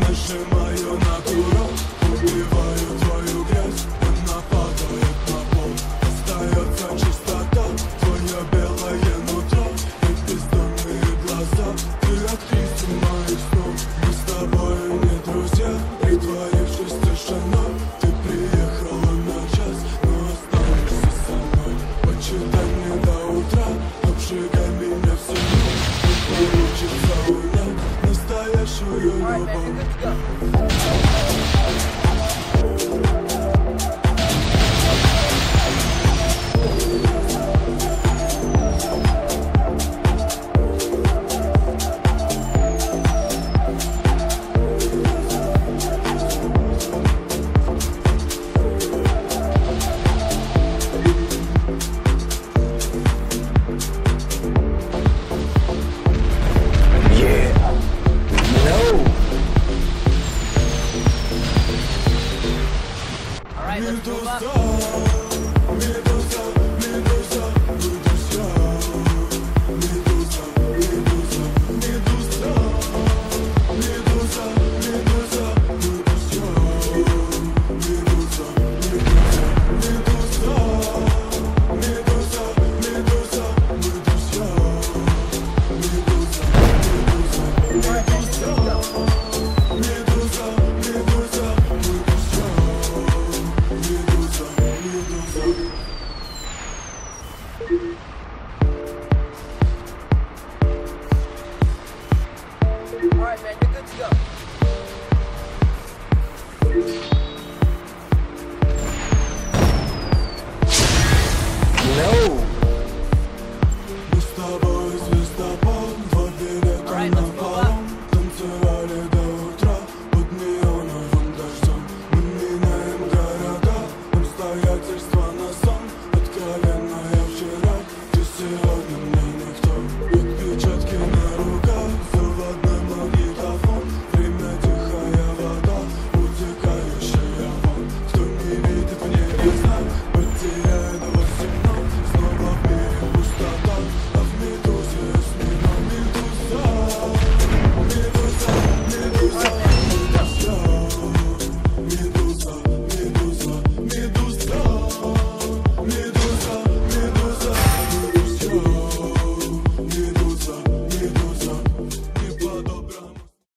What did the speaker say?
Smashing my Franklin. Alright, let's move up.